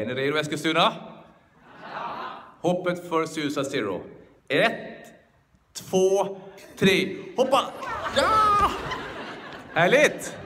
Är ni redo Eskilstuna? Ja. Hoppet för Susa Zero. Ett, två, tre. Hoppa! Ja! Härligt!